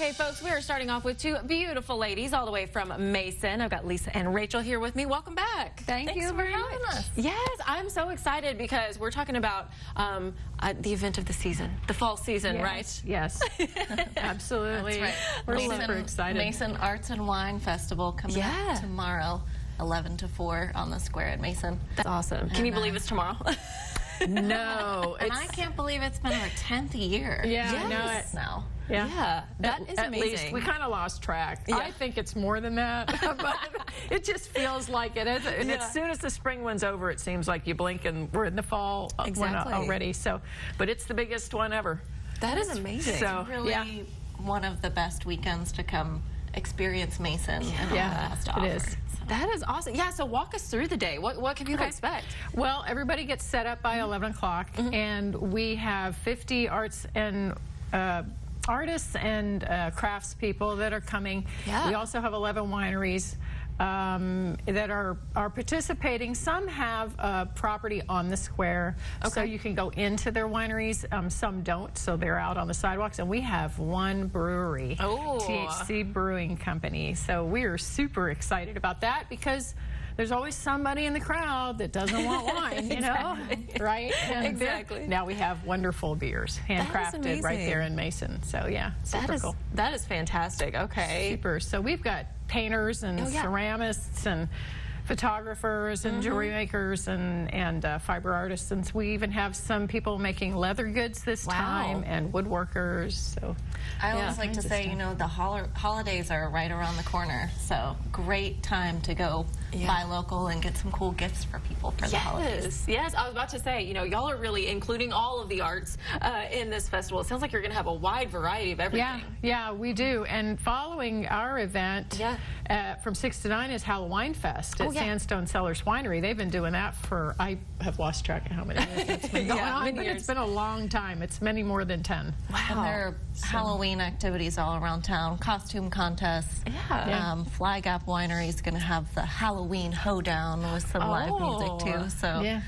Hey, folks, we are starting off with two beautiful ladies all the way from Mason. I've got Lisa and Rachel here with me. Welcome back. Thank Thanks you for having much. us. Yes, I'm so excited because we're talking about um, uh, the event of the season, the fall season, right? Yes, absolutely. Right. We're Mason, super excited. Mason Arts and Wine Festival coming Yeah. up tomorrow, 11 to 4 on the square at Mason. That's awesome. Can you believe it's tomorrow? No, And I can't believe it's been our 10th year. yeah, Yes. no, it, now. yeah. yeah, that at, is at amazing. least we kind of lost track. Yeah. I think it's more than that, but it just feels like it is. And Yeah. as soon as the spring one's over, it seems like you blink and we're in the fall uh, Exactly. already. So, but it's the biggest one ever. that is amazing. So Really yeah, one of the best weekends to come experience Mason and all Yeah, that has to it offer. is. So- that is awesome. Yeah, so walk us through the day. What, what can people expect? Well, everybody gets set up by 11 o'clock, and we have 50 arts and uh, artists and uh, crafts people that are coming. Yeah. We also have 11 wineries um, that are are participating. Some have uh, property on the square, so you can go into their wineries. Um, some don't, so they're out on the sidewalks. And we have one brewery, Oh. THC Brewing Company. So we are super excited about that because there's always somebody in the crowd that doesn't want wine, you know, right? And Exactly. Now we have wonderful beers, handcrafted right there in Mason. So yeah, super That is cool. that is fantastic. Okay. Super. So we've got painters and Oh, yeah. ceramists and photographers and jewelry Mm-hmm. makers and and uh, fiber artisans. We even have some people making leather goods this Wow. time and woodworkers. So I Yeah. always like to say, stuff. you know, the hol- holidays are right around the corner. So great time to go Yeah. buy local and get some cool gifts for people for the holidays. Yes, yes. I was about to say, you know, y'all are really including all of the arts uh, in this festival. It sounds like you're going to have a wide variety of everything. yeah, yeah, we do. And following our event Yeah. uh, from six to nine is Halloween Fest Oh, yeah. Sandstone Cellars Winery. They've been doing that for I have lost track of how many years it's been going Yeah, on, many but years. it's been a long time. It's many more than ten. And there are Halloween activities all around town, costume contests. Yeah. Yeah. Um, Fly Gap Winery is going to have the Halloween hoedown with some live music Oh. too. So, Yeah.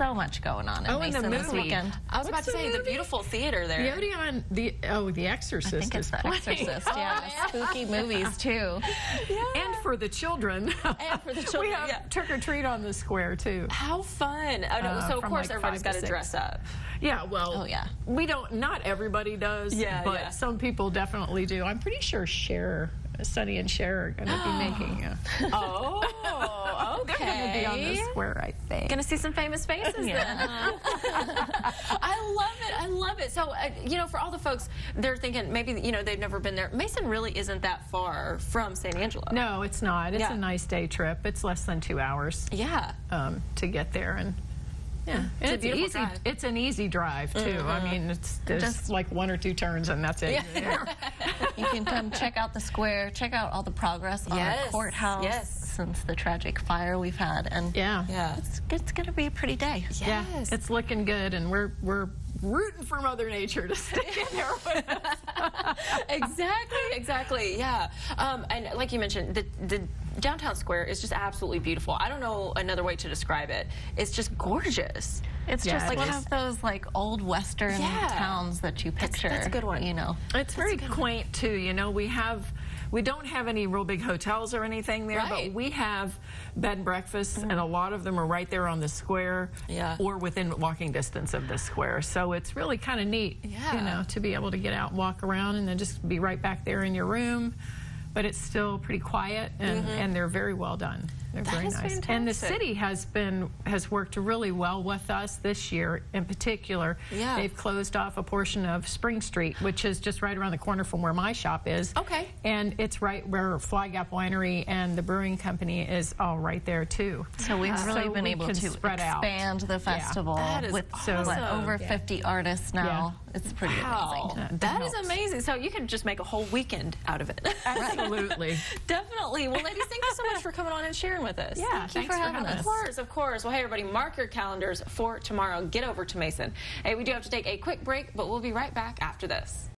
So much going on in Oh, and the Mason this weekend. I was What's about to the say the beautiful theater there. The Odeon, the oh, The Exorcist I think it's is The playing. Exorcist. Yeah, yeah. spooky movies too. and for the children. And for the children, we have yeah. trick or treat on the square too. How fun! Oh, no, Uh, so of course like everybody's five got to to dress up. Yeah, well, Oh, yeah. we don't. Not everybody does. Yeah, but yeah. some people definitely do. I'm pretty sure Cher, Sonny and Cher are going to be making. A, Oh, they're going to be on the okay. square, I think. Gonna see some famous faces. Yeah. I love it. I love it. So, uh, you know, for all the folks, they're thinking maybe, you know, they've never been there. Mason really isn't that far from San Angelo. no, it's not. It's Yeah. a nice day trip. It's less than two hours Yeah. um, to get there, and yeah, It's it's, beautiful easy. drive. Mm-hmm. It's an easy drive too. I mean, it's there's Just- like one or two turns, and that's it. You're. You can come check out the square, check out all the progress on Yes, our courthouse yes. since the tragic fire we've had, and yeah. Yeah. it's, it's going to be a pretty day. Yeah, Yes. it's looking good, and we're we're rooting for Mother Nature to stay in there with us. exactly, exactly. Yeah. Um, and like you mentioned, the, the downtown square is just absolutely beautiful. I don't know another way to describe it. It's just gorgeous. It's Yeah, just like one is. of those like old western Yeah. towns that you picture. that's a good one. You know, It's very quaint too. You know, we have we don't have any real big hotels or anything there, Right. but we have bed and breakfasts, mm-hmm. and a lot of them are right there on the square, Yeah. or within walking distance of the square. So it's really kind of neat, Yeah. you know, to be able to get out and walk around, and then just be right back there in your room. But it's still pretty quiet, and, mm-hmm. and they're very well done. They're. That very is nice. And the city has been has worked really well with us this year in particular. Yeah. They've closed off a portion of Spring Street, which is just right around the corner from where my shop is. Okay. And it's right where Fly Gap Winery and the brewing company is all right there too. so we've Uh, really so been we able to spread out. expand the festival That is with So- what, awesome. over Yeah. 50 artists now. It's pretty Wow. amazing. That is amazing. So you can just make a whole weekend out of it. Absolutely. Definitely. Well, ladies, thank you so much for coming on and sharing with us. Yeah, Thank you thanks for having Of us. course, of course. Well, hey, everybody, mark your calendars for tomorrow. Get over to Mason. Hey, we do have to take a quick break, but we'll be right back after this.